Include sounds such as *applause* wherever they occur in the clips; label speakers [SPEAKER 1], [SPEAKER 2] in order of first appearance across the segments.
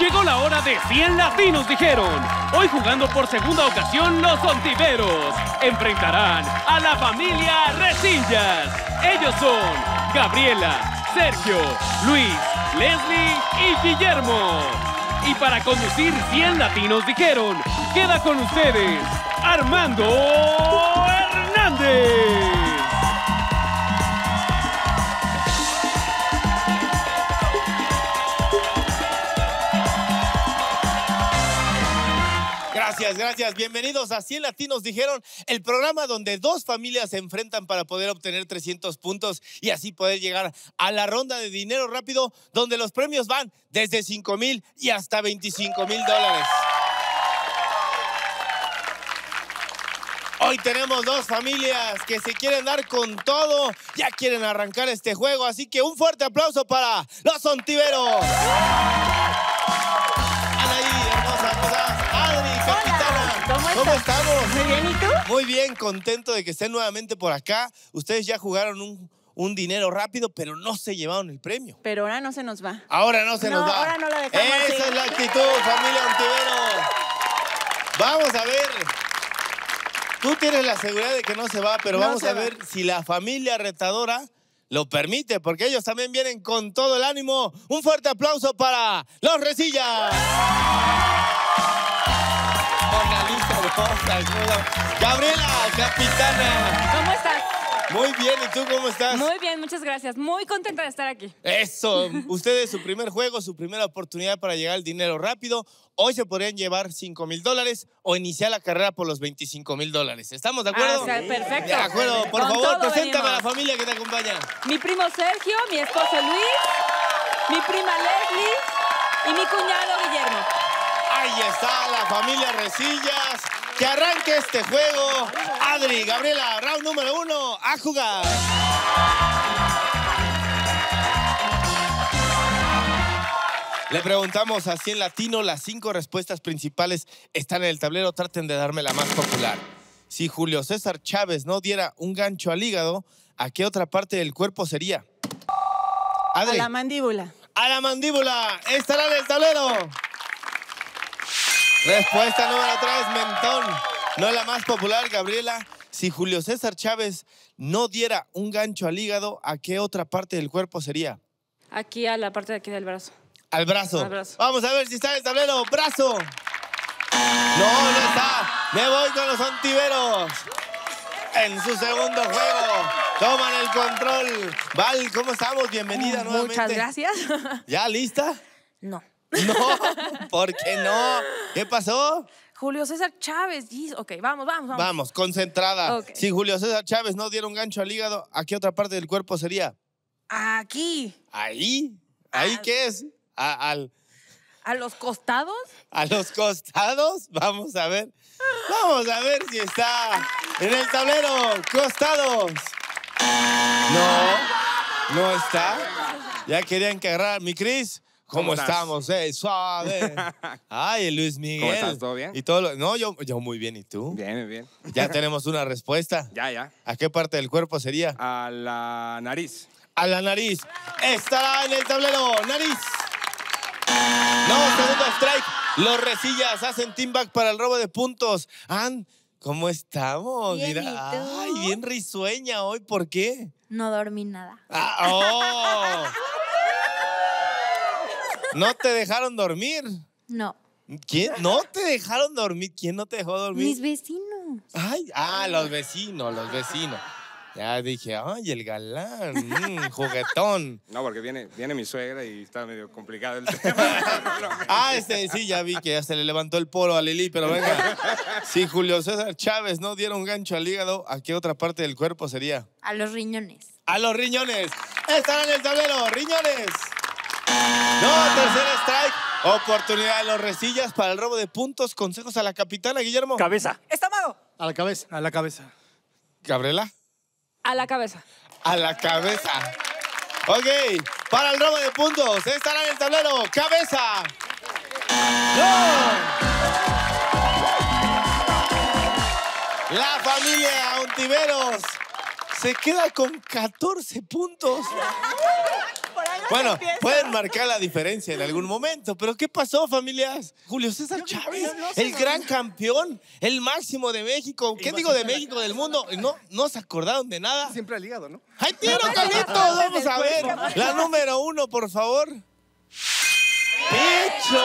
[SPEAKER 1] Llegó la hora de 100 latinos, dijeron. Hoy jugando por segunda ocasión los Ontiveros. Enfrentarán a la familia Resillas. Ellos son Gabriela, Sergio, Luis, Leslie y Guillermo. Y para conducir 100 latinos, dijeron, queda con ustedes Armando Hernández.
[SPEAKER 2] Gracias, gracias. Bienvenidos a 100 Latinos Dijeron, el programa donde dos familias se enfrentan para poder obtener 300 puntos y así poder llegar a la ronda de dinero rápido, donde los premios van desde 5 mil y hasta 25 mil dólares. Hoy tenemos dos familias que se quieren dar con todo, ya quieren arrancar este juego, así que un fuerte aplauso para los Ontiveros.
[SPEAKER 3] ¿Cómo
[SPEAKER 2] estamos?
[SPEAKER 3] Muy bien, ¿y tú?
[SPEAKER 2] Muy bien, contento de que estén nuevamente por acá. Ustedes ya jugaron un, un dinero rápido, pero no se llevaron el premio.
[SPEAKER 3] Pero ahora no se nos va.
[SPEAKER 2] Ahora no se
[SPEAKER 3] No,
[SPEAKER 2] nos va.
[SPEAKER 3] ahora no la dejamos
[SPEAKER 2] Esa
[SPEAKER 3] así.
[SPEAKER 2] es la actitud, familia Ontivero. Vamos a ver. Tú tienes la seguridad de que no se va, pero
[SPEAKER 3] No
[SPEAKER 2] vamos a
[SPEAKER 3] va.
[SPEAKER 2] ver si la familia retadora lo permite, porque ellos también vienen con todo el ánimo. Un fuerte aplauso para los Resillas. Hermosa, Gabriela, capitana.
[SPEAKER 3] ¿Cómo estás?
[SPEAKER 2] Muy bien, ¿y tú cómo estás?
[SPEAKER 3] Muy bien, muchas gracias. Muy contenta de estar aquí.
[SPEAKER 2] Eso, *laughs* ustedes su primer juego, su primera oportunidad para llegar al dinero rápido. Hoy se podrían llevar 5 mil dólares o iniciar la carrera por los 25 mil dólares. ¿Estamos de acuerdo?
[SPEAKER 3] Ah, o sea, perfecto.
[SPEAKER 2] De acuerdo. Por
[SPEAKER 3] Con
[SPEAKER 2] favor, preséntame a la familia que te acompaña.
[SPEAKER 3] Mi primo Sergio, mi esposo Luis, mi prima Leslie y mi cuñado Guillermo.
[SPEAKER 2] Ahí está la familia Resillas. Que arranque este juego. Adri, Gabriela, round número uno, a jugar. Le preguntamos así en latino, las cinco respuestas principales están en el tablero, traten de darme la más popular. Si Julio César Chávez no diera un gancho al hígado, ¿a qué otra parte del cuerpo sería?
[SPEAKER 3] A la mandíbula.
[SPEAKER 2] a la mandíbula, estará en el tablero. Respuesta número tres, mentón. No es la más popular, Gabriela. Si Julio César Chávez no diera un gancho al hígado, ¿a qué otra parte del cuerpo sería?
[SPEAKER 3] Aquí a la parte de aquí del brazo.
[SPEAKER 2] Al brazo.
[SPEAKER 3] Al brazo.
[SPEAKER 2] Vamos a ver si está en el tablero. ¡Brazo! No, no está. Me voy con los antiveros. En su segundo juego. Toman el control. Val, ¿cómo estamos? Bienvenida nuevamente.
[SPEAKER 3] Muchas gracias. *laughs*
[SPEAKER 2] ¿Ya lista?
[SPEAKER 3] No. *laughs*
[SPEAKER 2] No, ¿por qué no? ¿Qué pasó?
[SPEAKER 3] Julio César Chávez. jeez. Ok, vamos, vamos, vamos.
[SPEAKER 2] Vamos, concentrada. Si Julio César Chávez no diera un gancho al hígado, ¿a qué otra parte del cuerpo sería?
[SPEAKER 3] Aquí.
[SPEAKER 2] ¿Ahí? ¿Ahí
[SPEAKER 3] Ah.
[SPEAKER 2] qué es? ¿A, al-
[SPEAKER 3] A los costados.
[SPEAKER 2] a los costados? Vamos a ver. Vamos a ver si está en el tablero. Costados. No, no está. Ya querían que agarrar mi Cris. ¿Cómo,
[SPEAKER 4] ¿Cómo
[SPEAKER 2] estamos? Eh? Suave. *laughs* Ay, Luis Miguel.
[SPEAKER 4] estás? ¿Todo bien?
[SPEAKER 2] Y todo lo- No, yo, yo muy bien. ¿Y tú?
[SPEAKER 4] Bien, bien.
[SPEAKER 2] Ya tenemos una respuesta. *laughs*
[SPEAKER 4] Ya, ya.
[SPEAKER 2] ¿A qué parte del cuerpo sería?
[SPEAKER 4] A la nariz.
[SPEAKER 2] A la nariz. Estará en el tablero. Nariz. No, segundo strike. Los resillas hacen team back para el robo de puntos. Ann, ¿cómo estamos?
[SPEAKER 5] Bien.
[SPEAKER 2] Ay, bien risueña hoy. ¿Por qué?
[SPEAKER 5] No dormí nada.
[SPEAKER 2] Ah, oh. *laughs* ¿No te dejaron dormir?
[SPEAKER 5] No.
[SPEAKER 2] ¿Quién? ¿No te dejaron dormir? ¿Quién no te dejó dormir?
[SPEAKER 5] Mis vecinos.
[SPEAKER 2] Ay, ah, los vecinos, los vecinos. Ya dije, ay, el galán, mm, *laughs* juguetón.
[SPEAKER 4] No, porque viene, viene mi suegra y está medio complicado el *laughs* tema.
[SPEAKER 2] Ah, este sí, ya vi que ya se le levantó el polo a Lili, pero venga. *laughs* Si Julio César Chávez no diera un gancho al hígado, ¿a qué otra parte del cuerpo sería?
[SPEAKER 5] A los riñones.
[SPEAKER 2] A los riñones. Estarán en el tablero, riñones. No, tercer strike. Oportunidad de los resillas para el robo de puntos. Consejos a la capitana, Guillermo.
[SPEAKER 6] Cabeza.
[SPEAKER 3] Estómago.
[SPEAKER 6] A la cabeza. A la cabeza.
[SPEAKER 2] Gabriela.
[SPEAKER 3] A la cabeza.
[SPEAKER 2] A la cabeza. Ok, para el robo de puntos, estará en el tablero. ¡Cabeza! ¡No! La familia Ontiveros se queda con 14 puntos. *laughs* Bueno, pueden marcar la diferencia en algún momento, pero ¿qué pasó, familias? Julio César Chávez, el gran campeón, el máximo de México. ¿Qué digo de México, del mundo? ¿No, ¿No se acordaron de nada?
[SPEAKER 4] Siempre al hígado, ¿no?
[SPEAKER 2] ¡Ay, tiro, Carlitos! Vamos a ver. La número uno, por favor. ¡Picho!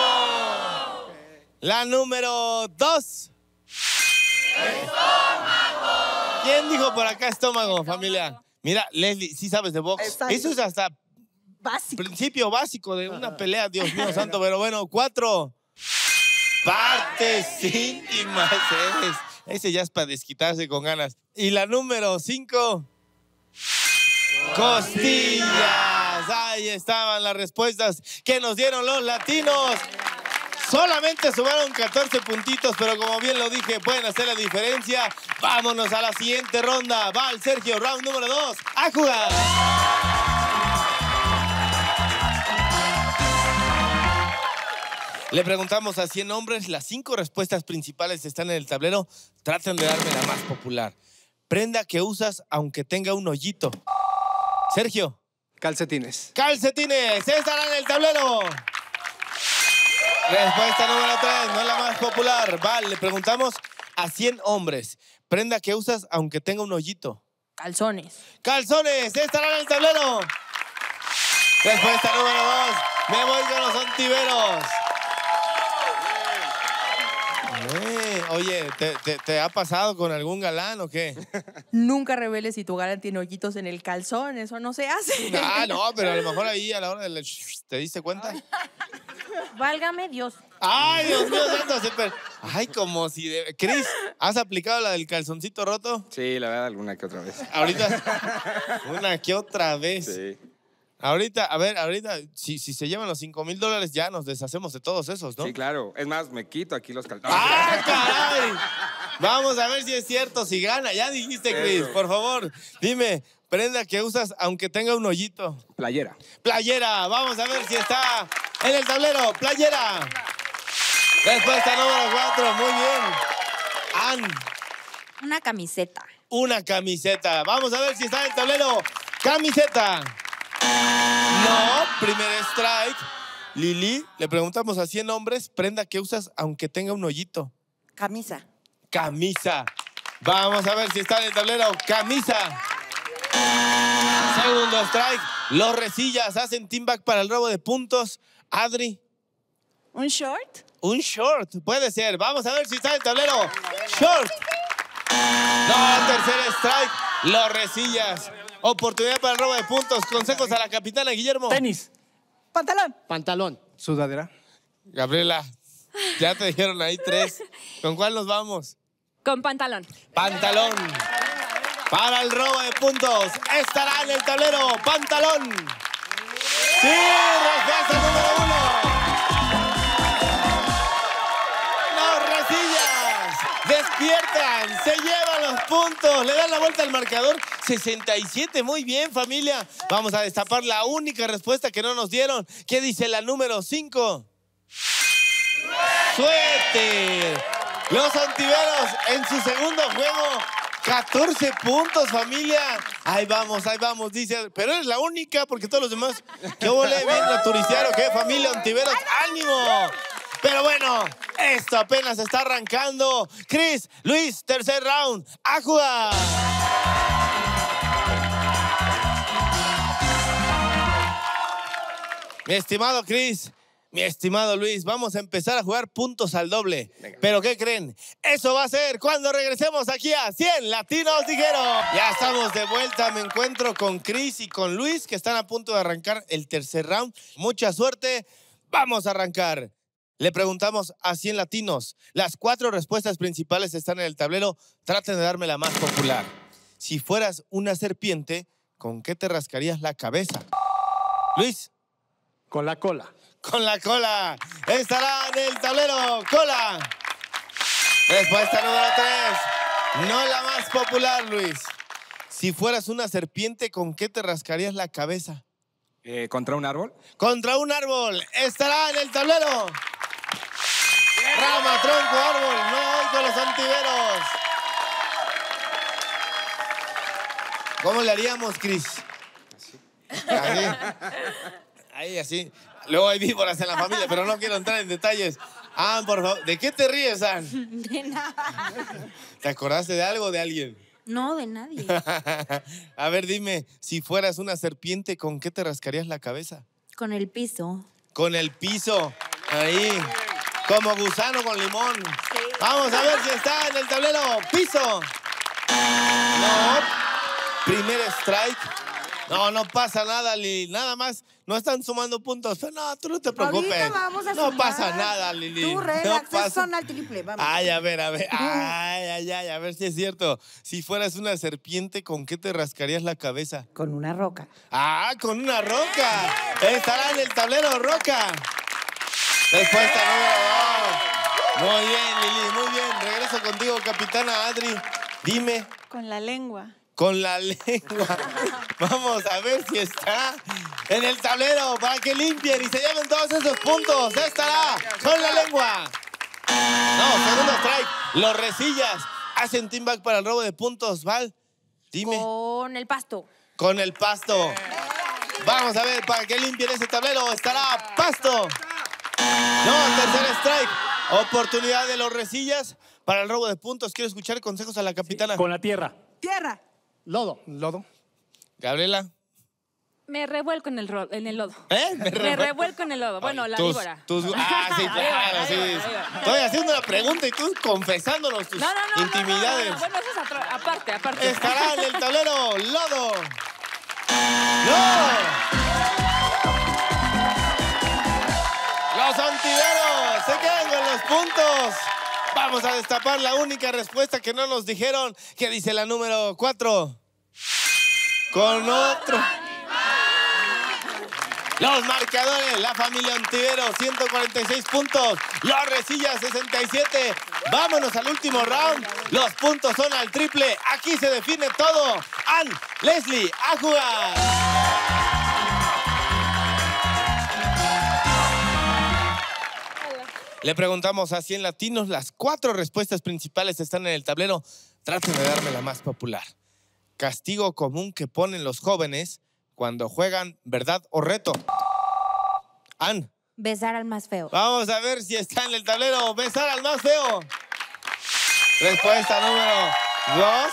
[SPEAKER 2] La número dos. ¿Quién dijo por acá estómago, familia? Mira, Leslie, sí sabes de box. Eso es hasta
[SPEAKER 6] Básico.
[SPEAKER 2] principio básico de una pelea, Dios mío *laughs* santo. Pero bueno, cuatro. Partes íntimas. es. Ese ya es para desquitarse con ganas. Y la número cinco. Costillas. Ahí estaban las respuestas que nos dieron los latinos. Solamente sumaron 14 puntitos, pero como bien lo dije, pueden hacer la diferencia. Vámonos a la siguiente ronda. Va el Sergio, round número 2. ¡A jugar! Le preguntamos a 100 hombres, las cinco respuestas principales están en el tablero. Traten de darme la más popular. Prenda que usas aunque tenga un hoyito. Sergio.
[SPEAKER 4] Calcetines.
[SPEAKER 2] Calcetines, estará en el tablero. Respuesta número 3, no es la más popular. Vale, le preguntamos a 100 hombres. Prenda que usas aunque tenga un hoyito.
[SPEAKER 3] Calzones.
[SPEAKER 2] Calzones, estará en el tablero. Respuesta número 2, me voy con los ontiveros. Eh, oye, ¿te, te, te ha pasado con algún galán o qué?
[SPEAKER 3] Nunca reveles si tu galán tiene hoyitos en el calzón, eso no se hace.
[SPEAKER 2] Ah, no, pero a lo mejor ahí a la hora del... ¿Te diste cuenta?
[SPEAKER 5] Válgame Dios.
[SPEAKER 2] Ay, Dios mío, santo, Ay, como si... De... Cris, ¿has aplicado la del calzoncito roto?
[SPEAKER 4] Sí, la verdad, alguna que otra vez.
[SPEAKER 2] Ahorita, una que otra vez.
[SPEAKER 4] Sí.
[SPEAKER 2] Ahorita, a ver, ahorita, si, si se llevan los 5 mil dólares, ya nos deshacemos de todos esos, ¿no?
[SPEAKER 4] Sí, claro. Es más, me quito aquí los calzones.
[SPEAKER 2] ¡Ah, *laughs* caray! Vamos a ver si es cierto, si gana. Ya dijiste, Cris,
[SPEAKER 4] Eso.
[SPEAKER 2] por favor. Dime, prenda que usas aunque tenga un hoyito.
[SPEAKER 4] Playera.
[SPEAKER 2] Playera, vamos a ver si está en el tablero. Playera. Respuesta número 4, muy bien. Ann,
[SPEAKER 5] Una camiseta.
[SPEAKER 2] una camiseta. Vamos a ver si está en el tablero. Camiseta. No, primer strike. Lili, le preguntamos a 100 hombres, prenda que usas aunque tenga un hoyito.
[SPEAKER 6] Camisa.
[SPEAKER 2] Camisa. Vamos a ver si está en el tablero. Camisa. Segundo strike. Los resillas hacen team back para el robo de puntos. Adri,
[SPEAKER 6] ¿Un short?
[SPEAKER 2] un short. Puede ser. Vamos a ver si está en el tablero. Short. No, tercer strike. Los resillas. Oportunidad para el robo de puntos. Consejos a la capitana Guillermo.
[SPEAKER 7] Tenis,
[SPEAKER 6] Pantalón.
[SPEAKER 7] pantalón,
[SPEAKER 4] Sudadera.
[SPEAKER 2] Gabriela, ya te dijeron ahí tres. ¿Con cuál nos vamos?
[SPEAKER 3] Con pantalón.
[SPEAKER 2] Pantalón. Para el robo de puntos. Estará en el tablero. Pantalón. Sí, respuesta número uno. Despiertan, se llevan los puntos, le dan la vuelta al marcador. 67, muy bien familia. Vamos a destapar la única respuesta que no nos dieron. ¿Qué dice la número 5? Suéter. Los antiveros en su segundo juego. 14 puntos, familia. Ahí vamos, ahí vamos, dice. Pero eres la única porque todos los demás. ¿Qué volé bien a turistear o qué, familia antiveros? ¡Ánimo! Pero bueno, esto apenas está arrancando. Chris, Luis, tercer round. ¡A jugar! Mi estimado Chris, mi estimado Luis, vamos a empezar a jugar puntos al doble. Pero ¿qué creen? Eso va a ser cuando regresemos aquí a 100 Latinos Dijeron. Ya estamos de vuelta, me encuentro con Chris y con Luis que están a punto de arrancar el tercer round. Mucha suerte, vamos a arrancar. Le preguntamos a 100 latinos. Las cuatro respuestas principales están en el tablero. Traten de darme la más popular. Si fueras una serpiente, ¿con qué te rascarías la cabeza? Luis.
[SPEAKER 7] con la cola.
[SPEAKER 2] Con la cola. Estará en el tablero. Cola. Respuesta número tres. No la más popular, Luis. Si fueras una serpiente, ¿con qué te rascarías la cabeza?
[SPEAKER 4] Eh, ¿Contra un árbol?
[SPEAKER 2] Contra un árbol. Estará en el tablero. Rama, tronco, árbol. No hoy con los antiveros. ¿Cómo le haríamos, Cris? Así. Ahí así. Luego hay víboras en la familia, pero no quiero entrar en detalles. Ah, por favor. ¿De qué te ríes, Ann?
[SPEAKER 5] De nada.
[SPEAKER 2] ¿Te acordaste de algo o de alguien?
[SPEAKER 5] No, de nadie. *laughs*
[SPEAKER 2] A ver, dime, si fueras una serpiente, ¿con qué te rascarías la cabeza?
[SPEAKER 5] Con el piso.
[SPEAKER 2] Con el piso. Ahí. Como gusano con limón. Vamos a ver si está en el tablero. Piso. No. Primer strike. No, no pasa nada, Lili. Nada más. No están sumando puntos. No, tú no te preocupes.
[SPEAKER 6] Ahorita vamos a
[SPEAKER 2] no
[SPEAKER 6] sumar.
[SPEAKER 2] pasa nada, Lili.
[SPEAKER 6] Tú
[SPEAKER 2] No
[SPEAKER 6] relax,
[SPEAKER 2] pasa-
[SPEAKER 6] esos son al triple, vamos.
[SPEAKER 2] Ay, a ver, a ver. Ay, ay, ay, a ver si es cierto. Si fueras una serpiente, ¿con qué te rascarías la cabeza?
[SPEAKER 6] Con una roca.
[SPEAKER 2] Ah, con una roca. Estará en el tablero roca. Respuesta número dos. Muy bien, Lili, muy bien. Regreso contigo, capitana Adri. Dime,
[SPEAKER 6] Con la lengua.
[SPEAKER 2] con la lengua. *laughs* Vamos a ver si está en el tablero para que limpien y se lleven todos esos puntos. Estará con la lengua. No, segundo strike. Los resillas hacen team back para el robo de puntos, Val. Dime.
[SPEAKER 5] Con el pasto.
[SPEAKER 2] con el pasto. Vamos a ver, para que limpien ese tablero estará pasto. No, tercer strike. Oportunidad de los resillas para el robo de puntos. Quiero escuchar consejos a la capitana.
[SPEAKER 7] Con la tierra.
[SPEAKER 6] Tierra.
[SPEAKER 7] Lodo. Lodo.
[SPEAKER 2] Gabriela.
[SPEAKER 3] Me revuelco en el, ro- en el lodo.
[SPEAKER 2] ¿Eh?
[SPEAKER 3] Me revuelco en el lodo. Bueno, la
[SPEAKER 2] Tus-
[SPEAKER 3] víbora.
[SPEAKER 2] tus- ah, sí, *laughs*
[SPEAKER 3] La
[SPEAKER 2] claro, sí. Estoy haciendo la pregunta y tú confesándonos tus
[SPEAKER 3] No, no, no,
[SPEAKER 2] intimidades.
[SPEAKER 3] no, no. Bueno, eso es aparte, aparte.
[SPEAKER 2] Estará en el tablero lodo. *laughs* ¡No! Los antiveros se quedan con los puntos. Vamos a destapar la única respuesta que no nos dijeron, que dice la número 4. Con otro. Los marcadores, la familia Antivero, 146 puntos. Los Resillas, 67. Vámonos al último round. Los puntos son al triple. Aquí se define todo. Ann, Leslie, a jugar. Le preguntamos a 100 latinos. Las cuatro respuestas principales están en el tablero. Traten de darme la más popular. Castigo común que ponen los jóvenes cuando juegan verdad o reto. Ann,
[SPEAKER 5] Besar al más feo.
[SPEAKER 2] vamos a ver si está en el tablero. Besar al más feo. Respuesta número dos.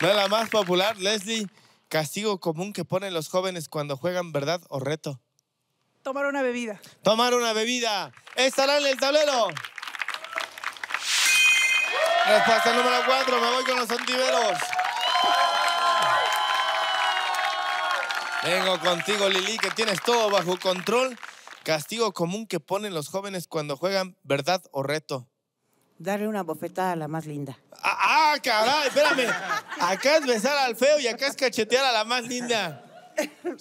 [SPEAKER 2] No es la más popular. Leslie, castigo común que ponen los jóvenes cuando juegan verdad o reto.
[SPEAKER 6] Tomar una bebida.
[SPEAKER 2] Tomar una bebida. Estará en el tablero. Respuesta número cuatro. Me voy con los antiveros. Vengo contigo, Lili, que tienes todo bajo control. Castigo común que ponen los jóvenes cuando juegan verdad o reto.
[SPEAKER 6] Darle una bofetada a la más linda.
[SPEAKER 2] Ah, ah, caray, espérame. Acá es besar al feo y acá es cachetear a la más linda.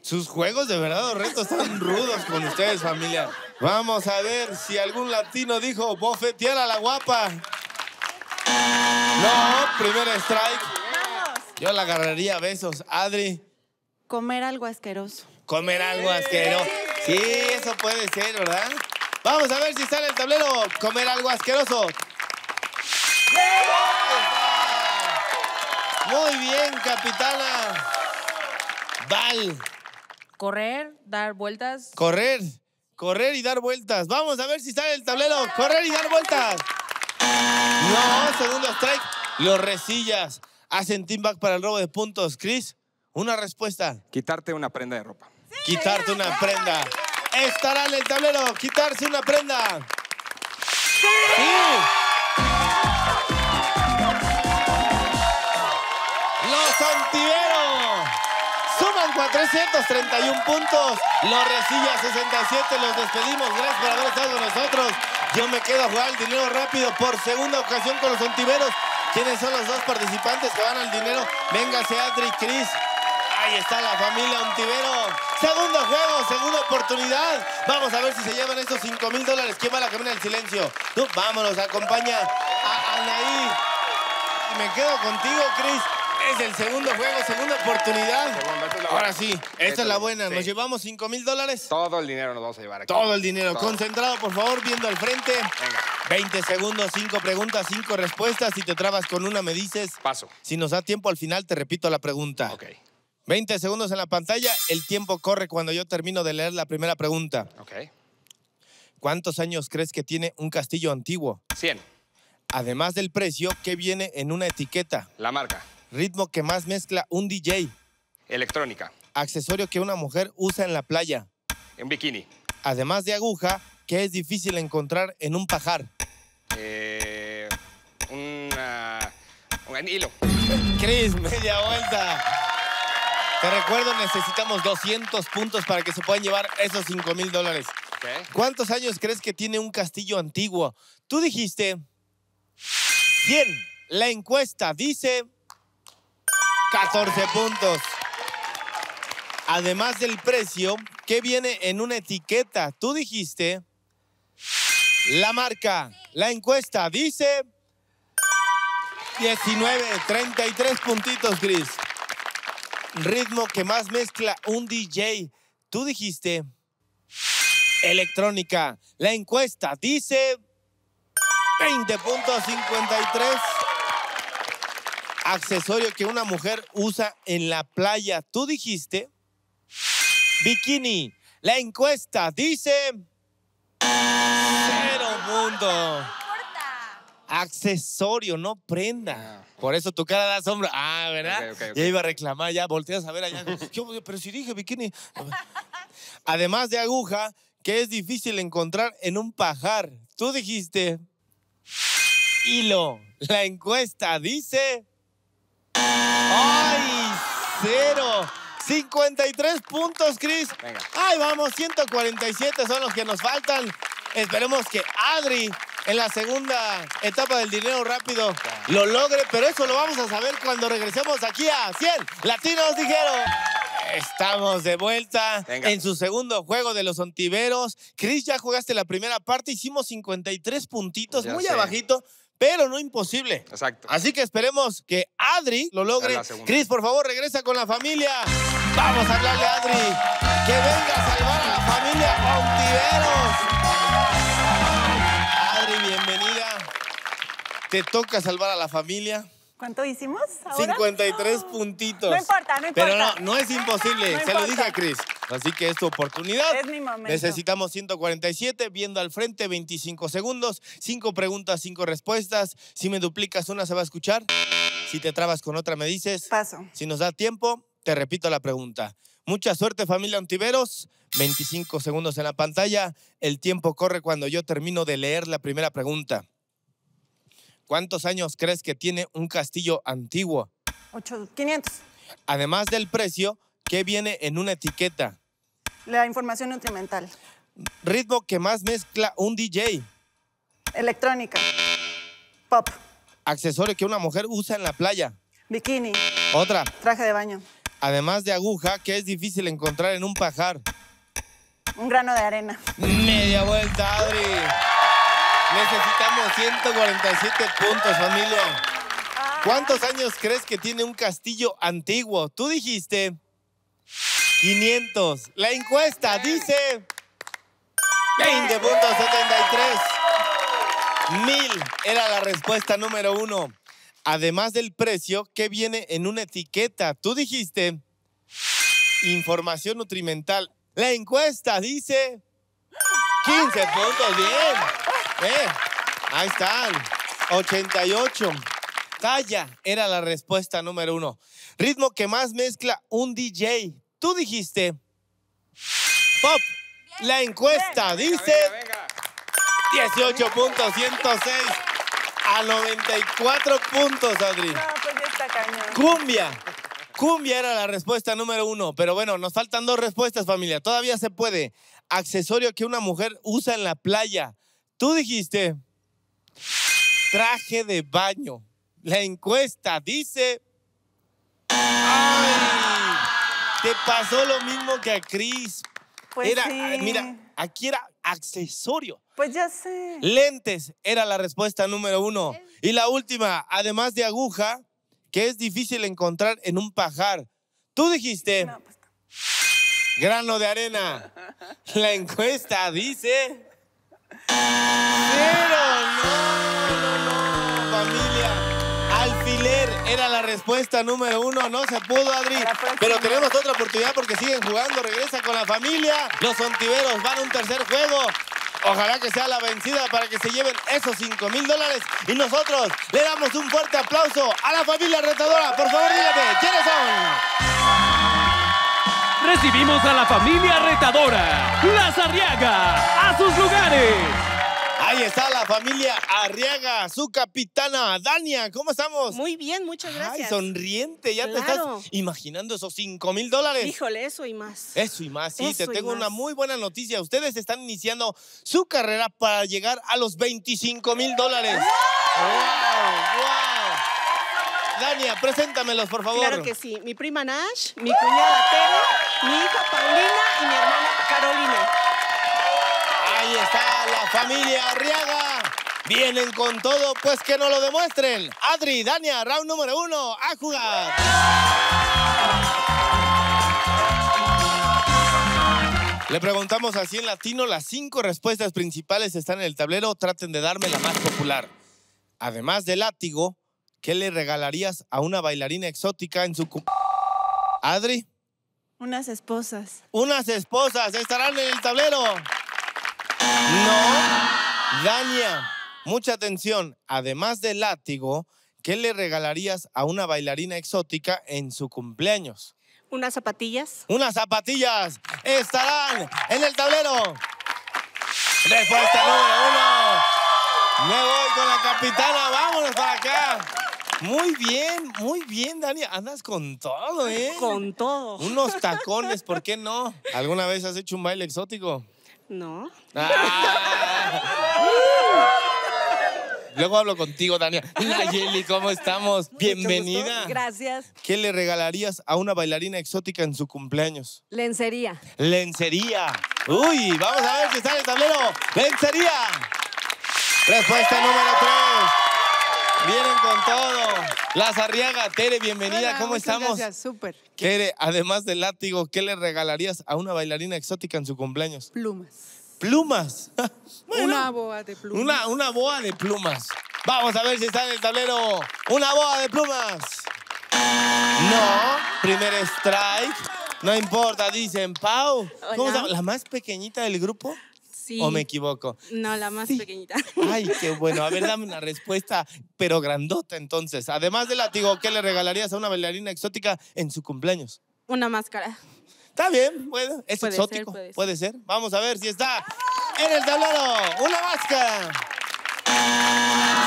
[SPEAKER 2] Sus juegos de verdad o reto están rudos con ustedes, familia. Vamos a ver si algún latino dijo bofetear a la guapa. No, primer strike. Yo la agarraría a besos. Adri,
[SPEAKER 6] Comer algo asqueroso.
[SPEAKER 2] comer algo asqueroso. Sí, eso puede ser, ¿verdad? Vamos a ver si en el tablero. Comer algo asqueroso. Muy bien, capitana. Val,
[SPEAKER 3] Correr, dar vueltas.
[SPEAKER 2] correr, correr y dar vueltas. Vamos a ver si está en el tablero. Correr y dar vueltas. No, segundo strike. Los resillas hacen team back para el robo de puntos. Chris, una respuesta.
[SPEAKER 4] Quitarte una prenda de ropa.
[SPEAKER 2] Quitarte una prenda. Estará en el tablero. Quitarse una prenda. Sí. Los suman 431 puntos. Los Resillas 67 los despedimos. Gracias por haber estado con nosotros. Yo me quedo a jugar el dinero rápido por segunda ocasión con los antiveros. ¿Quiénes son los dos participantes que van al dinero? Véngase, Adri, Cris. Ahí está la familia Ontivero. Segundo juego, segunda oportunidad. Vamos a ver si se llevan estos 5 mil dólares. ¿Quién va a la cabina del silencio? Vámonos, acompaña a Anaí. Y me quedo contigo, Chris. Es el segundo juego, segunda oportunidad.
[SPEAKER 4] Segundo, esta es la
[SPEAKER 2] Ahora
[SPEAKER 4] buena.
[SPEAKER 2] sí, esta
[SPEAKER 4] Esta
[SPEAKER 2] es la buena.
[SPEAKER 4] sí.
[SPEAKER 2] Nos llevamos 5 mil dólares.
[SPEAKER 4] Todo el dinero nos vamos a llevar aquí.
[SPEAKER 2] Todo el dinero.
[SPEAKER 4] Todo.
[SPEAKER 2] Concentrado, por favor, viendo al frente.
[SPEAKER 4] Venga.
[SPEAKER 2] 20 segundos, 5 preguntas, 5 respuestas. Si te trabas con una, me dices.
[SPEAKER 4] Paso.
[SPEAKER 2] Si nos da tiempo al final, te repito la pregunta.
[SPEAKER 4] Ok.
[SPEAKER 2] 20 segundos en la pantalla. El tiempo corre cuando yo termino de leer la primera pregunta.
[SPEAKER 4] Ok.
[SPEAKER 2] ¿Cuántos años crees que tiene un castillo antiguo?
[SPEAKER 4] 100.
[SPEAKER 2] Además del precio, ¿qué viene en una etiqueta?
[SPEAKER 4] La marca.
[SPEAKER 2] Ritmo que más mezcla un DJ.
[SPEAKER 4] Electrónica.
[SPEAKER 2] Accesorio que una mujer usa en la playa.
[SPEAKER 4] En bikini.
[SPEAKER 2] Además de aguja, que es difícil encontrar en un pajar.
[SPEAKER 4] Eh, una, un hilo.
[SPEAKER 2] Cris, media vuelta. Te recuerdo, necesitamos 200 puntos para que se puedan llevar esos 5 mil dólares. ¿Cuántos años crees que tiene un castillo antiguo? Tú dijiste 100. La encuesta dice 14 puntos. Además del precio, ¿qué viene en una etiqueta? Tú dijiste la marca. La encuesta dice 19, 33 puntitos, Chris. Ritmo que más mezcla un DJ. Tú dijiste electrónica. La encuesta dice 20.53. Accesorio que una mujer usa en la playa. Tú dijiste bikini. La encuesta dice cero punto. Accesorio, no prenda. Por eso tu cara da sombra. Ah, ¿verdad?
[SPEAKER 4] Ok, ok, ok.
[SPEAKER 2] Ya iba a reclamar, ya volteas a ver allá. *laughs* Yo, pero si dije bikini. Además de aguja, que es difícil encontrar en un pajar. Tú dijiste hilo. La encuesta dice. ¡Ay! Cero. 53 puntos, Chris.
[SPEAKER 4] Venga.
[SPEAKER 2] Ay, vamos, 147 son los que nos faltan. Esperemos que Adri en la segunda etapa del dinero rápido lo logre, pero eso lo vamos a saber cuando regresemos aquí a 100 Latinos Dijeron. Estamos de vuelta
[SPEAKER 4] Venga.
[SPEAKER 2] en su segundo juego de los ontiveros. Chris, ya jugaste la primera parte, hicimos 53 puntitos,
[SPEAKER 4] Ya
[SPEAKER 2] muy
[SPEAKER 4] sé.
[SPEAKER 2] abajito, pero no imposible.
[SPEAKER 4] Exacto.
[SPEAKER 2] Así que esperemos que Adri lo logre. Cris, por favor, regresa con la familia. Vamos a hablarle a Adri. Que venga a salvar a la familia Ontiveros. Adri, bienvenida. Te toca salvar a la familia.
[SPEAKER 6] ¿Cuánto hicimos ahora?
[SPEAKER 2] 53 puntitos.
[SPEAKER 6] No importa, no
[SPEAKER 2] Pero
[SPEAKER 6] importa.
[SPEAKER 2] no, no es imposible.
[SPEAKER 6] No
[SPEAKER 2] Se lo dije a Cris. Así que es tu oportunidad.
[SPEAKER 6] Es mi momento.
[SPEAKER 2] Necesitamos 147, viendo al frente 25 segundos, 5 preguntas, 5 respuestas. Si me duplicas una se va a escuchar. Si te trabas con otra me dices.
[SPEAKER 6] Paso.
[SPEAKER 2] Si nos da tiempo, te repito la pregunta. Mucha suerte familia Ontiveros. 25 segundos en la pantalla. El tiempo corre cuando yo termino de leer la primera pregunta. ¿Cuántos años crees que tiene un castillo antiguo?
[SPEAKER 6] Ocho, 500.
[SPEAKER 2] Además del precio, ¿qué viene en una etiqueta?
[SPEAKER 6] La información nutrimental.
[SPEAKER 2] Ritmo que más mezcla un DJ.
[SPEAKER 6] Electrónica. Pop.
[SPEAKER 2] Accesorio que una mujer usa en la playa.
[SPEAKER 6] Bikini.
[SPEAKER 2] Otra.
[SPEAKER 6] Traje de baño.
[SPEAKER 2] Además de aguja, que es difícil encontrar en un pajar.
[SPEAKER 6] Un grano de arena.
[SPEAKER 2] Media vuelta, Adri. Necesitamos 147 puntos, familia. ¿Cuántos años crees que tiene un castillo antiguo? Tú dijiste 500. La encuesta dice 20.73. Mil era la respuesta número uno. Además del precio, ¿qué viene en una etiqueta? Tú dijiste información nutrimental. La encuesta dice 15 puntos, bien. Eh, ahí están. 88. Talla era la respuesta número uno. Ritmo que más mezcla un DJ. Tú dijiste pop. La encuesta dice
[SPEAKER 4] Venga, venga.
[SPEAKER 2] 18.106 a 94 puntos, Adri.
[SPEAKER 6] No, pues ya está cañón.
[SPEAKER 2] Cumbia. Cumbia era la respuesta número uno. Pero bueno, nos faltan dos respuestas, familia. Todavía se puede. Accesorio que una mujer usa en la playa. Tú dijiste traje de baño. La encuesta dice. ¡Ay! Te pasó lo mismo que a Chris.
[SPEAKER 6] Pues
[SPEAKER 2] era,
[SPEAKER 6] sí.
[SPEAKER 2] mira, aquí era accesorio.
[SPEAKER 6] Pues ya sé.
[SPEAKER 2] Lentes era la respuesta número uno. Y la última, además de aguja, que es difícil encontrar en un pajar. Tú dijiste
[SPEAKER 6] No, pues no.
[SPEAKER 2] grano de arena. La encuesta dice cero. No, era la respuesta número uno. No se pudo, Adri. Pero tenemos otra oportunidad porque siguen jugando. Regresa con la familia. Los ontiveros van a un tercer juego. Ojalá que sea la vencida para que se lleven esos 5 mil dólares. Y nosotros le damos un fuerte aplauso a la familia retadora. Por favor, dígame, ¿quiénes son?
[SPEAKER 1] Recibimos a la familia retadora, las Arriaga, a sus lugares.
[SPEAKER 2] Ahí está la familia Arriaga, su capitana, Dania. ¿Cómo estamos?
[SPEAKER 7] Muy bien, muchas
[SPEAKER 2] Ay,
[SPEAKER 7] gracias.
[SPEAKER 2] sonriente. Ya te estás imaginando esos 5 mil dólares.
[SPEAKER 7] Híjole, eso y más.
[SPEAKER 2] Eso y más, sí, te
[SPEAKER 7] Eso
[SPEAKER 2] tengo una muy buena noticia. Ustedes están iniciando su carrera para llegar a los 25 mil dólares. ¡Wow! ¡Wow! Dania, preséntamelos, por favor.
[SPEAKER 7] Claro que sí. Mi prima Nash, mi cuñada Tere, mi hija Paulina y mi hermana Carolina.
[SPEAKER 2] Ahí está la familia Arriaga. Vienen con todo, pues que no lo demuestren. Adri, Dania, round número uno, a jugar. Le preguntamos así en latino, las cinco respuestas principales están en el tablero, traten de darme la más popular. Además del látigo, ¿qué le regalarías a una bailarina exótica en su... Adri,
[SPEAKER 6] Unas esposas.
[SPEAKER 2] unas esposas estarán en el tablero. No, Dania, mucha atención. Además del látigo, ¿qué le regalarías a una bailarina exótica en su cumpleaños?
[SPEAKER 7] Unas zapatillas.
[SPEAKER 2] Unas zapatillas estarán en el tablero. Respuesta número uno. Me voy con la capitana. Vámonos para acá. Muy bien, muy bien, Dania. Andas con todo, ¿eh?
[SPEAKER 7] Con todo.
[SPEAKER 2] Unos tacones, ¿por qué no? ¿Alguna vez has hecho un baile exótico?
[SPEAKER 7] No.
[SPEAKER 2] Ah. *laughs* Luego hablo contigo, Dania. Nayeli, ¿cómo estamos? Bienvenida.
[SPEAKER 8] Gracias.
[SPEAKER 2] ¿Qué le regalarías a una bailarina exótica en su cumpleaños?
[SPEAKER 8] Lencería.
[SPEAKER 2] Lencería. Uy, vamos a ver si está en el tablero. Lencería. Respuesta número tres. Vienen con todo. Las Arriaga, Tere, bienvenida.
[SPEAKER 8] Hola,
[SPEAKER 2] ¿Cómo estamos?
[SPEAKER 8] Gracias, súper.
[SPEAKER 2] Tere, además del látigo, ¿qué le regalarías a una bailarina exótica en su cumpleaños?
[SPEAKER 8] Plumas.
[SPEAKER 2] Plumas. *laughs* Bueno,
[SPEAKER 8] Una boa de plumas.
[SPEAKER 2] una, una boa de plumas. Vamos a ver si está en el tablero. Una boa de plumas. No, primer strike. No importa, dicen Pau. ¿Cómo se llama? ¿La más pequeñita del grupo?
[SPEAKER 7] Sí.
[SPEAKER 2] ¿O me equivoco?
[SPEAKER 7] No, la más
[SPEAKER 2] Sí.
[SPEAKER 7] pequeñita. *laughs*
[SPEAKER 2] Ay, qué bueno. A ver, dame una respuesta, pero grandota entonces. Además del látigo, ¿qué le regalarías a una bailarina exótica en su cumpleaños?
[SPEAKER 7] Una máscara.
[SPEAKER 2] Está bien, bueno, es
[SPEAKER 7] Puede ser,
[SPEAKER 2] exótico.
[SPEAKER 7] puede ser.
[SPEAKER 2] puede ser. Vamos a ver si está en el tablero. Una máscara.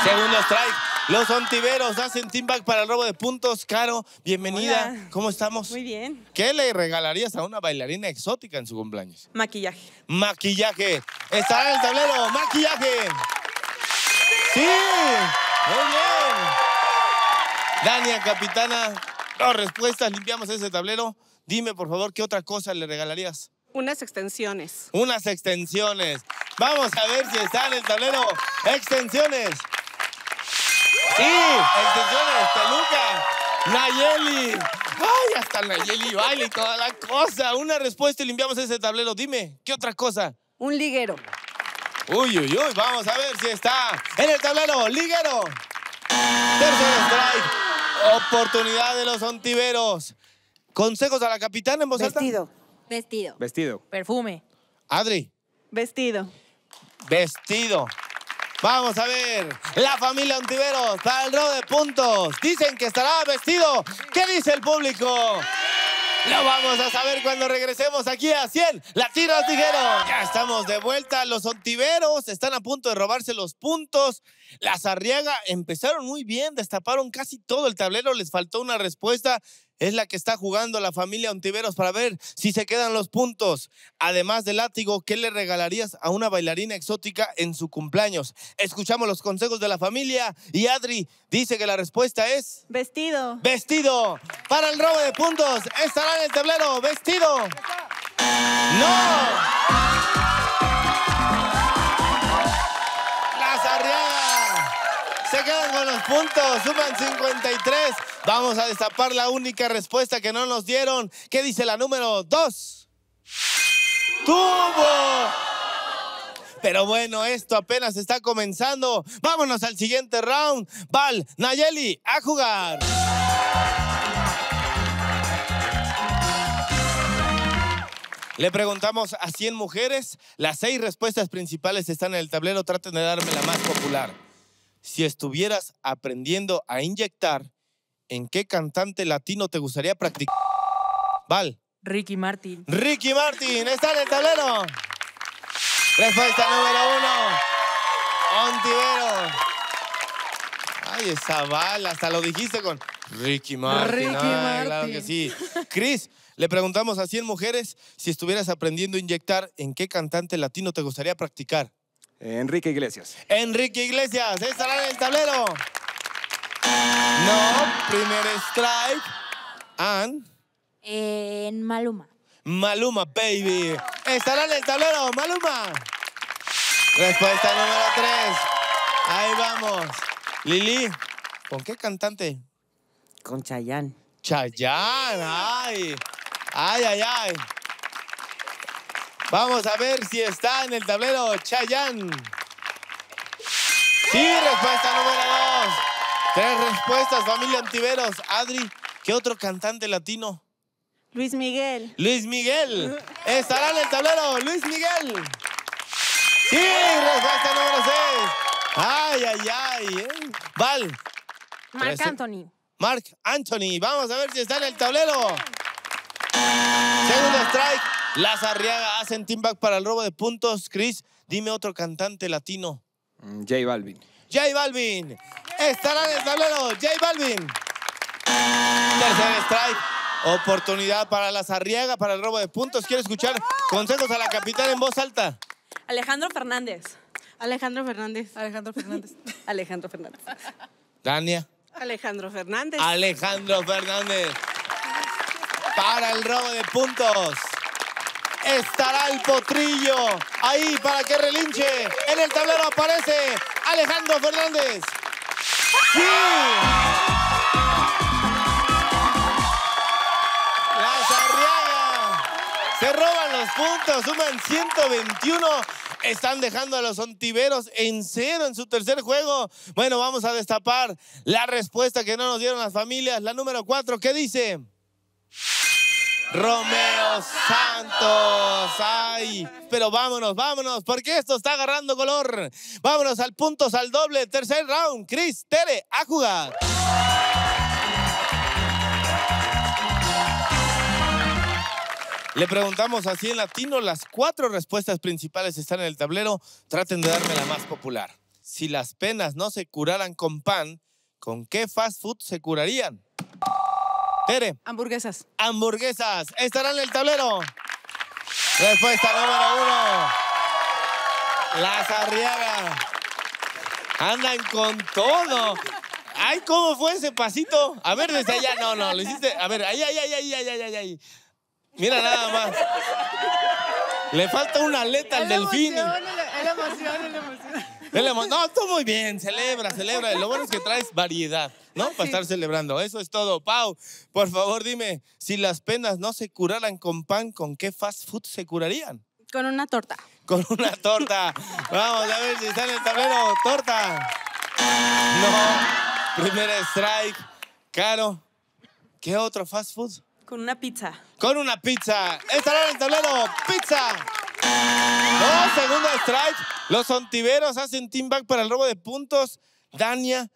[SPEAKER 2] Segundo strike. Los ontiveros hacen team back para el robo de puntos. Caro, bienvenida.
[SPEAKER 6] Hola.
[SPEAKER 2] ¿Cómo estamos?
[SPEAKER 6] Muy bien.
[SPEAKER 2] ¿Qué le regalarías a una bailarina exótica en su cumpleaños?
[SPEAKER 6] Maquillaje.
[SPEAKER 2] Maquillaje. Estará en el tablero. Maquillaje. Sí. Muy bien. Dania, capitana. Dos respuestas. Limpiamos ese tablero. Dime, por favor, ¿qué otra cosa le regalarías?
[SPEAKER 7] Unas extensiones.
[SPEAKER 2] Unas extensiones. Vamos a ver si está en el tablero. Extensiones. Sí, extensiones, peluca. Nayeli. Ay, hasta Nayeli baila y toda la cosa. Una respuesta y limpiamos ese tablero. Dime, ¿qué otra cosa?
[SPEAKER 8] Un liguero.
[SPEAKER 2] Uy, uy, uy, vamos a ver si está en el tablero. Liguero. Tercer strike. Oportunidad de los ontiveros. Consejos a la capitana en voz alta.
[SPEAKER 6] Vestido.
[SPEAKER 5] Vestido.
[SPEAKER 4] Vestido.
[SPEAKER 5] Perfume.
[SPEAKER 2] Adri.
[SPEAKER 6] Vestido.
[SPEAKER 2] Vestido. Vamos a ver. La familia Ontiveros para el robo de puntos. Dicen que estará vestido. ¿Qué dice el público? Lo vamos a saber cuando regresemos aquí a 100 Latinos Dijeron. Ya estamos de vuelta. Los Ontiveros están a punto de robarse los puntos. Las Arriaga empezaron muy bien, destaparon casi todo el tablero. Les faltó una respuesta. Es la que está jugando la familia Ontiveros para ver si se quedan los puntos. Además del látigo, ¿qué le regalarías a una bailarina exótica en su cumpleaños? Escuchamos los consejos de la familia y Adri dice que la respuesta es
[SPEAKER 6] Vestido.
[SPEAKER 2] vestido. Para el robo de puntos estará en el tablero vestido. No. Se quedan con los puntos, suman 53. Vamos a destapar la única respuesta que no nos dieron. ¿Qué dice la número 2? ¡Tubo! Pero bueno, esto apenas está comenzando. Vámonos al siguiente round. Val, Nayeli, a jugar. Le preguntamos a 100 mujeres. Las seis respuestas principales están en el tablero. Traten de darme la más popular. Si estuvieras aprendiendo a inyectar, ¿en qué cantante latino te gustaría practicar? Val.
[SPEAKER 3] Ricky Martin.
[SPEAKER 2] Ricky Martin, está en el tablero. Respuesta número uno. Ontivero. Ay, esa bala, hasta lo dijiste con Ricky Martin.
[SPEAKER 3] Ricky
[SPEAKER 2] Ay, Claro
[SPEAKER 3] Martin.
[SPEAKER 2] que sí. Chris, le preguntamos a 100 mujeres si estuvieras aprendiendo a inyectar, ¿en qué cantante latino te gustaría practicar?
[SPEAKER 4] Enrique Iglesias.
[SPEAKER 2] Enrique Iglesias, estará en el tablero. No, primer strike. And
[SPEAKER 5] En Maluma.
[SPEAKER 2] Maluma, baby. Estará en el tablero, Maluma. Respuesta número 3. Ahí vamos. Lili, ¿con qué cantante?
[SPEAKER 8] Con Chayanne.
[SPEAKER 2] Chayanne, ay. Ay, ay, ay. Vamos a ver si está en el tablero Chayanne. Sí, respuesta número 2. Tres respuestas, familia Antiveros. Adri, ¿qué otro cantante latino?
[SPEAKER 6] Luis Miguel.
[SPEAKER 2] Luis Miguel. Estará en el tablero, Luis Miguel. Sí, respuesta número 6. Ay, ay, ay. ¿eh? Val.
[SPEAKER 5] Marc. Anthony.
[SPEAKER 2] Mark Anthony. Vamos a ver si está en el tablero. Segundo strike. Las Arriaga hacen team back para el robo de puntos. Chris, dime otro cantante latino.
[SPEAKER 4] Mm, J Balvin.
[SPEAKER 2] J Balvin. Estará en el tablero. J Balvin. Tercer strike. Oportunidad para las Arriaga para el robo de puntos. Quiero escuchar consejos a la capitana en voz alta.
[SPEAKER 3] Alejandro Fernández.
[SPEAKER 6] Alejandro Fernández.
[SPEAKER 3] Alejandro Fernández. *laughs* Alejandro Fernández.
[SPEAKER 2] Dania.
[SPEAKER 6] Alejandro Fernández.
[SPEAKER 2] Alejandro Fernández. Para el robo de puntos. Estará el potrillo ahí para que relinche. En el tablero aparece Alejandro Fernández. ¡Sí! Las Arriaga se roban los puntos, suman 121. Están dejando a los ontiveros en cero en su tercer juego. Bueno, vamos a destapar la respuesta que no nos dieron las familias. La número cuatro, ¿qué dice? Romeo Santos. Ay, pero vámonos, vámonos, porque esto está agarrando color. Vámonos al puntos al doble, tercer round. Chris, Tere, a jugar. Le preguntamos así en latino, las cuatro respuestas principales están en el tablero. Traten de darme la más popular. Si las penas no se curaran con pan, ¿con qué fast food se curarían? Tere.
[SPEAKER 3] Hamburguesas.
[SPEAKER 2] Hamburguesas. ¿Estarán en el tablero? Respuesta número uno. Las Arriaga. Andan con todo. Ay, ¿cómo fue ese pasito? A ver, desde allá. No, no, lo hiciste. A ver, ahí, ahí, ahí, ahí, ahí, ahí, ahí, ahí. Mira nada más. Le falta una aleta al delfín.
[SPEAKER 6] Es la emoción, es la emoción.
[SPEAKER 2] La emo- No, tú muy bien, celebra, celebra. Lo bueno es que traes variedad, ¿no? Para estar celebrando. Eso es todo. Pau, por favor, dime, si las penas no se curaran con pan, ¿con qué fast food se curarían?
[SPEAKER 6] Con una torta.
[SPEAKER 2] Con una torta. Vamos a ver si está en el tablero. Torta. No. Primer strike. Caro. ¿Qué otro fast food?
[SPEAKER 3] Con una pizza.
[SPEAKER 2] Con una pizza. Estará en el tablero. Pizza. No, segundo strike. Los ontiveros hacen team back para el robo de puntos. Dania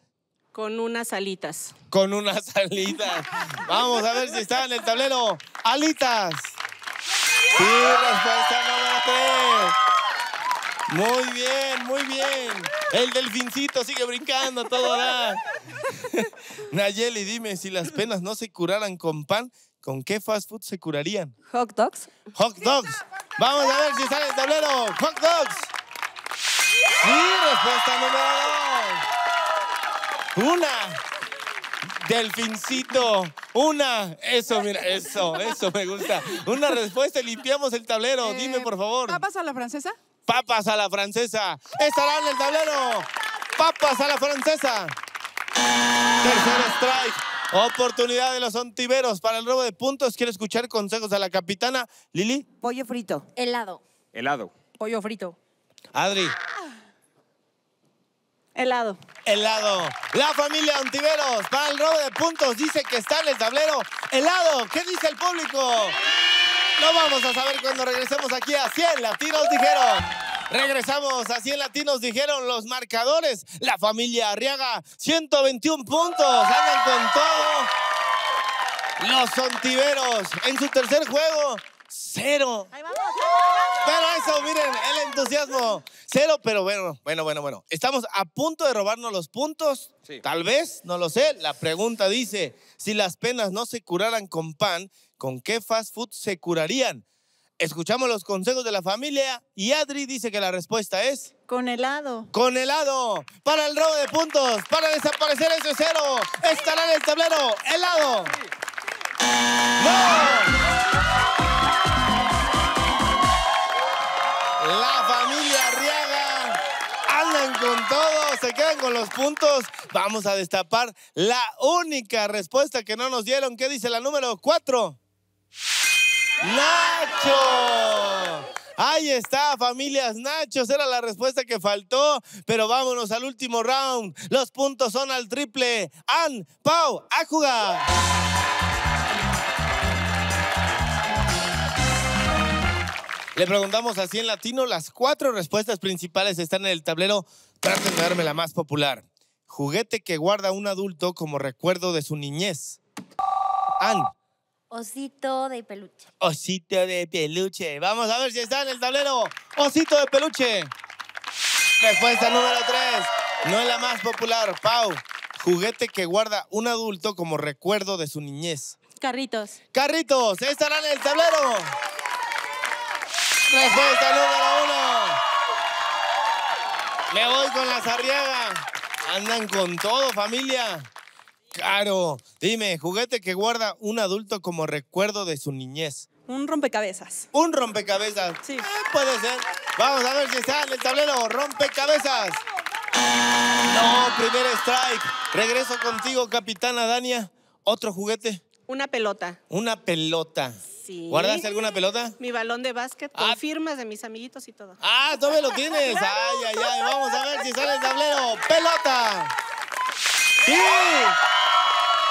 [SPEAKER 6] Con unas alitas.
[SPEAKER 2] con una salida. Vamos a ver si está en el tablero. Alitas. Sí, respuesta número tres. Muy bien, muy bien. El delfincito sigue brincando todo dar. *laughs* Nayeli, dime, si las penas no se curaran con pan, ¿con qué fast food se curarían?
[SPEAKER 8] Hot dogs.
[SPEAKER 2] Hot dogs. Vamos a ver si está en el tablero. Hot dogs. Sí, respuesta número dos. Una. Delfincito. Una. Eso, mira, eso, eso me gusta. Una respuesta y limpiamos el tablero. Dime, por favor.
[SPEAKER 3] ¿Papas a la francesa?
[SPEAKER 2] Papas a la francesa. Estará en el tablero. Papas a la francesa. Tercer strike. Oportunidad de los ontiveros para el robo de puntos. ¿Quiere escuchar consejos a la capitana? Lili.
[SPEAKER 8] Pollo frito.
[SPEAKER 5] Helado.
[SPEAKER 4] Helado.
[SPEAKER 3] Pollo frito.
[SPEAKER 2] Adri,
[SPEAKER 7] Helado.
[SPEAKER 2] helado. La familia Ontiveros para el robo de puntos dice que está en el tablero. Helado, ¿qué dice el público? Lo vamos a saber cuando regresemos aquí a 100 Latinos Dijeron. Regresamos a 100 Latinos Dijeron los marcadores. La familia Arriaga, 121 puntos. Andan con todo. Los Ontiveros en su tercer juego, cero.
[SPEAKER 7] Ahí vamos, ahí vamos.
[SPEAKER 2] Pero eso, miren, el entusiasmo. Cero, pero bueno, bueno, bueno, bueno. Estamos a punto de robarnos los puntos.
[SPEAKER 4] Sí.
[SPEAKER 2] Tal vez, no lo sé. La pregunta dice, si las penas no se curaran con pan, ¿con qué fast food se curarían? Escuchamos los consejos de la familia y Adri dice que la respuesta es
[SPEAKER 7] Con helado.
[SPEAKER 2] con helado. Para el robo de puntos, para desaparecer ese cero, estará en el tablero helado. ¡No! La familia Arriaga andan con todo, se quedan con los puntos. Vamos a destapar la única respuesta que no nos dieron. ¿Qué dice la número 4? ¡Nacho! Ahí está, familias Nachos, era la respuesta que faltó, pero vámonos al último round. Los puntos son al triple. An, Pau, a jugar. Le preguntamos así en latino, las cuatro respuestas principales están en el tablero. Traten de darme la más popular. Juguete que guarda un adulto como recuerdo de su niñez. An,
[SPEAKER 5] Osito de peluche.
[SPEAKER 2] osito de peluche. Vamos a ver si está en el tablero. Osito de peluche. Respuesta número tres. No es la más popular. Pau, juguete que guarda un adulto como recuerdo de su niñez.
[SPEAKER 6] Carritos.
[SPEAKER 2] Carritos, estarán en el tablero. Respuesta número uno. Me voy con las Arriaga. Andan con todo, familia. Claro. Dime, juguete que guarda un adulto como recuerdo de su niñez.
[SPEAKER 7] Un rompecabezas.
[SPEAKER 2] Un rompecabezas.
[SPEAKER 7] Sí.
[SPEAKER 2] Ah, puede ser. Vamos a ver si está en el tablero. Rompecabezas. No, primer strike. Regreso contigo, capitana Dania. Otro juguete.
[SPEAKER 6] Una pelota.
[SPEAKER 2] Una pelota.
[SPEAKER 6] Sí.
[SPEAKER 2] ¿Guardaste alguna pelota?
[SPEAKER 6] Mi balón de básquet con
[SPEAKER 2] Ah.
[SPEAKER 6] firmas de mis amiguitos y todo.
[SPEAKER 2] Ah, todavía lo tienes. *laughs* Ay, ay, ay. Vamos a ver si sale el tablero. Pelota. Sí.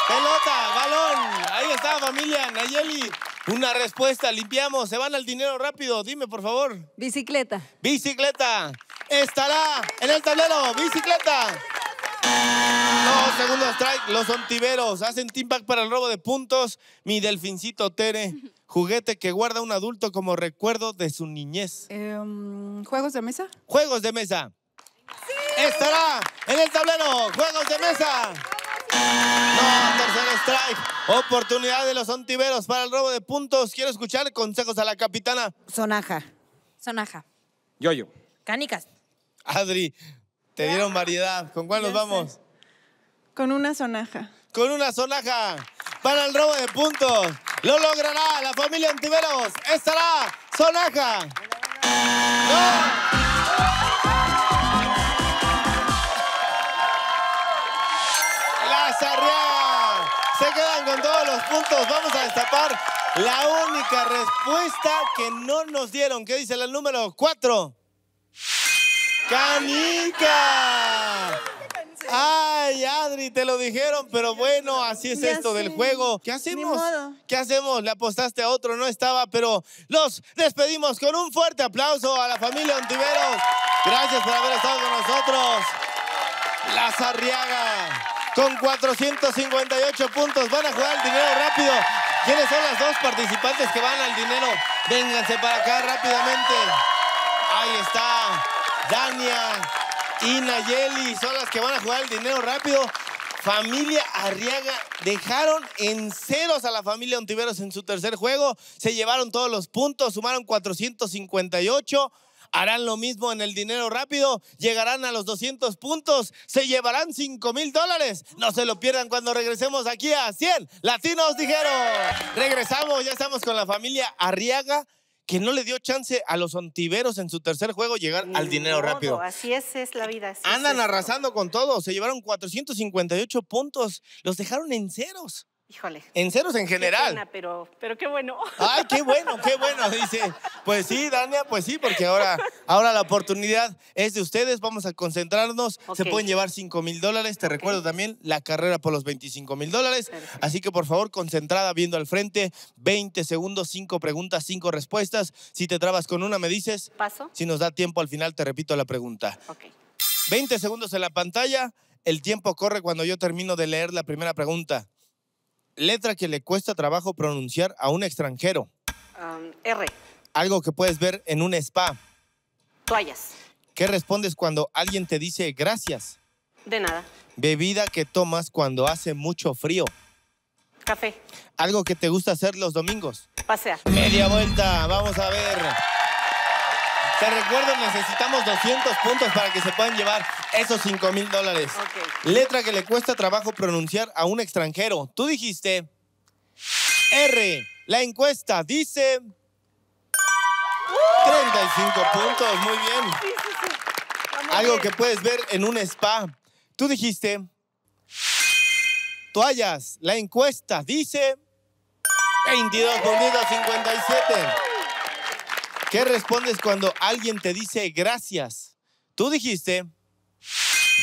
[SPEAKER 2] Pelota, balón. Ahí está, familia. Nayeli. Una respuesta. Limpiamos. Se van al dinero rápido. Dime, por favor.
[SPEAKER 3] Bicicleta.
[SPEAKER 2] Bicicleta. Estará en el tablero. Bicicleta. No, segundo strike. Los ontiveros hacen team back para el robo de puntos. Mi delfincito Tere. Juguete que guarda un adulto como recuerdo de su niñez.
[SPEAKER 9] Em, ¿Juegos de mesa?
[SPEAKER 2] Juegos de mesa. Estará en el tablero. Juegos de mesa. No, tercer strike. Oportunidad de los ontiveros para el robo de puntos. Quiero escuchar consejos a la capitana.
[SPEAKER 8] Sonaja.
[SPEAKER 5] Sonaja.
[SPEAKER 4] Yo-yo.
[SPEAKER 5] Canicas.
[SPEAKER 2] Adri, te dieron variedad. ¿Con cuál nos
[SPEAKER 7] sé.
[SPEAKER 2] vamos?
[SPEAKER 7] Con una sonaja.
[SPEAKER 2] Con una sonaja para el robo de puntos. Lo logrará la familia Ontiveros. Estará sonaja. ¡No! Las Arriaga se quedan con todos los puntos. Vamos a destapar la única respuesta que no nos dieron. ¿Qué dice el número 4? ¡Canica! Ay, Adri, te lo dijeron, pero bueno, así es
[SPEAKER 7] Ya
[SPEAKER 2] esto del juego. ¿Qué hacemos? ¿Qué hacemos? Le apostaste a otro, no estaba, pero los despedimos con un fuerte aplauso a la familia Ontiveros. Gracias por haber estado con nosotros. Las Arriaga, con 458 puntos, van a jugar el dinero rápido. ¿Quiénes son las dos participantes que van al dinero? Vénganse para acá rápidamente. Ahí está. Dania y Nayeli son las que van a jugar el dinero rápido. Familia Arriaga dejaron en ceros a la familia Ontiveros en su tercer juego. Se llevaron todos los puntos, sumaron 458. Harán lo mismo en el dinero rápido. Llegarán a los 200 puntos. Se llevarán 5 mil dólares. No se lo pierdan cuando regresemos aquí a 100. Latinos dijeron. Regresamos, ya estamos con la familia Arriaga que no le dio chance a los ontiveros en su tercer juego llegar al dinero rápido.
[SPEAKER 6] Así es, es la vida. así es
[SPEAKER 2] Andan arrasando con todo. Se llevaron 458 puntos. Los dejaron en ceros.
[SPEAKER 6] Híjole.
[SPEAKER 2] En ceros en
[SPEAKER 6] qué
[SPEAKER 2] general.
[SPEAKER 6] pena, pero, pero qué bueno.
[SPEAKER 2] Ay, qué bueno, qué bueno, dice. Pues sí, Dania, pues sí, porque ahora, ahora la oportunidad es de ustedes. Vamos a concentrarnos. Se pueden llevar 5 mil dólares. Te recuerdo también la carrera por los 25 mil dólares. Así que por favor, concentrada, viendo al frente. 20 segundos, 5 preguntas, 5 respuestas. Si te trabas con una, me dices.
[SPEAKER 6] ¿Paso?
[SPEAKER 2] Si nos da tiempo, al final te repito la pregunta.
[SPEAKER 6] Ok.
[SPEAKER 2] 20 segundos en la pantalla. El tiempo corre cuando yo termino de leer la primera pregunta. Letra que le cuesta trabajo pronunciar a un extranjero.
[SPEAKER 6] Um, R.
[SPEAKER 2] Algo que puedes ver en un spa.
[SPEAKER 6] Toallas.
[SPEAKER 2] ¿Qué respondes cuando alguien te dice gracias?
[SPEAKER 6] De nada.
[SPEAKER 2] Bebida que tomas cuando hace mucho frío.
[SPEAKER 6] Café.
[SPEAKER 2] Algo que te gusta hacer los domingos.
[SPEAKER 6] Pasear.
[SPEAKER 2] Media vuelta, vamos a ver. Te recuerdo, necesitamos 200 puntos para que se puedan llevar esos 5 mil dólares. Letra que le cuesta trabajo pronunciar a un extranjero. Tú dijiste R. La encuesta dice 35 puntos. Muy bien. Algo que puedes ver en un spa. Tú dijiste toallas. La encuesta dice 22 puntitos 57. ¿Qué respondes cuando alguien te dice gracias? Tú dijiste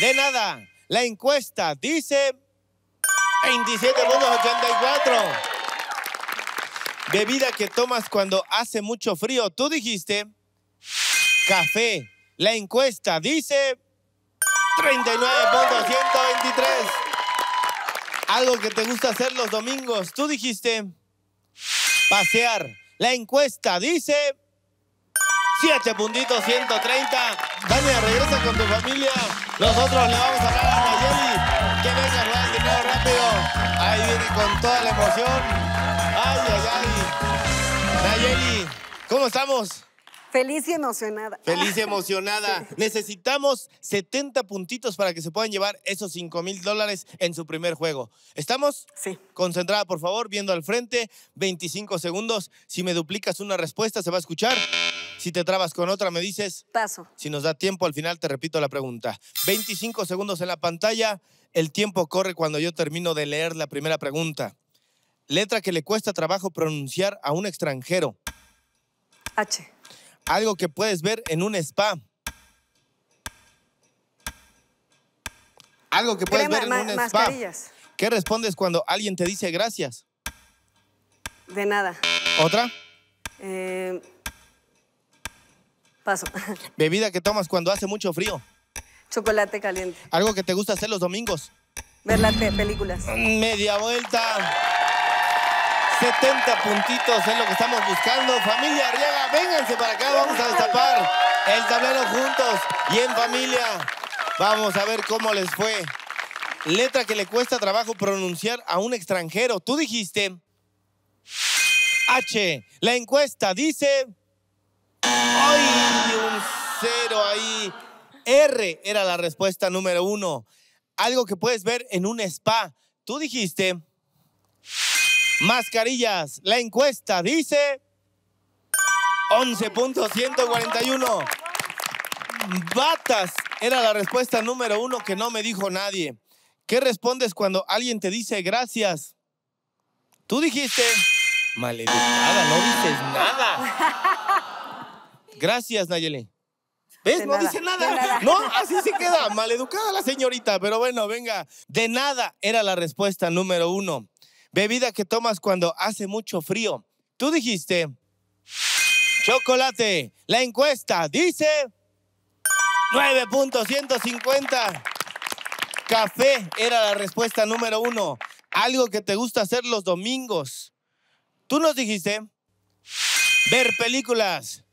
[SPEAKER 2] de nada. La encuesta dice 27.84. Bebida que tomas cuando hace mucho frío. Tú dijiste café. La encuesta dice 39.123. Algo que te gusta hacer los domingos. Tú dijiste pasear. La encuesta dice 7 puntitos 130. Dania, regresa con tu familia. Nosotros le vamos a hablar a Nayeli. Que venga a dinero rápido. Ahí viene con toda la emoción. Ay, ay, ay. Nayeli, ¿cómo estamos?
[SPEAKER 10] Feliz y emocionada.
[SPEAKER 2] Feliz y *laughs* emocionada. Necesitamos 70 puntitos para que se puedan llevar esos 5 mil dólares en su primer juego. ¿Estamos?
[SPEAKER 10] Sí.
[SPEAKER 2] Concentrada, por favor, viendo al frente. 25 segundos. Si me duplicas una respuesta, se va a escuchar. Si te trabas con otra, me dices.
[SPEAKER 10] Paso.
[SPEAKER 2] Si nos da tiempo, al final te repito la pregunta. 25 segundos en la pantalla. El tiempo corre cuando yo termino de leer la primera pregunta. Letra que le cuesta trabajo pronunciar a un extranjero.
[SPEAKER 10] H.
[SPEAKER 2] Algo que puedes ver en un spa. Algo que puedes
[SPEAKER 10] Crema,
[SPEAKER 2] ver en
[SPEAKER 10] ma-
[SPEAKER 2] un spa.
[SPEAKER 10] mascarillas.
[SPEAKER 2] ¿Qué respondes cuando alguien te dice gracias?
[SPEAKER 10] De nada.
[SPEAKER 2] ¿Otra?
[SPEAKER 10] Eh, paso. *laughs*
[SPEAKER 2] Bebida que tomas cuando hace mucho frío.
[SPEAKER 10] Chocolate caliente.
[SPEAKER 2] Algo que te gusta hacer los domingos.
[SPEAKER 10] Ver las pe- películas.
[SPEAKER 2] Media vuelta. 70 puntitos es lo que estamos buscando. Familia Arriaga, vénganse para acá, vamos a destapar el tablero juntos y en familia. Vamos a ver cómo les fue. Letra que le cuesta trabajo pronunciar a un extranjero. Tú dijiste H. La encuesta dice. ¡Ay! Un cero ahí. R era la respuesta número uno. Algo que puedes ver en un spa. Tú dijiste. Mascarillas. La encuesta dice 11.141. Batas era la respuesta número uno que no me dijo nadie. ¿Qué respondes cuando alguien te dice gracias? Tú dijiste maleducada, no dices nada. Gracias, Nayeli. ¿Ves?
[SPEAKER 10] De
[SPEAKER 2] no
[SPEAKER 10] nada,
[SPEAKER 2] dice nada.
[SPEAKER 10] nada.
[SPEAKER 2] No, así se queda. Maleducada la señorita. Pero bueno, venga. De nada era la respuesta número uno. Bebida que tomas cuando hace mucho frío. Tú dijiste chocolate. La encuesta dice 9.150. Café era la respuesta número uno. Algo que te gusta hacer los domingos. Tú nos dijiste ver películas.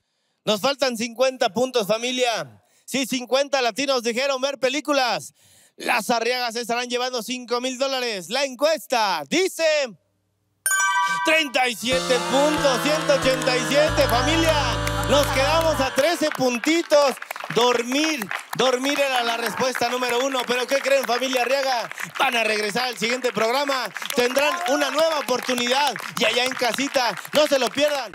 [SPEAKER 2] Nos faltan 50 puntos, familia. Sí, 50 latinos dijeron ver películas. Las arriagas estarán llevando 5 mil dólares. La encuesta dice 37 puntos, 187, familia. Nos quedamos a 13 puntitos. Dormir, dormir era la respuesta número uno. Pero ¿qué creen, familia Arriaga? Van a regresar al siguiente programa. Tendrán una nueva oportunidad. Y allá en casita, no se lo pierdan.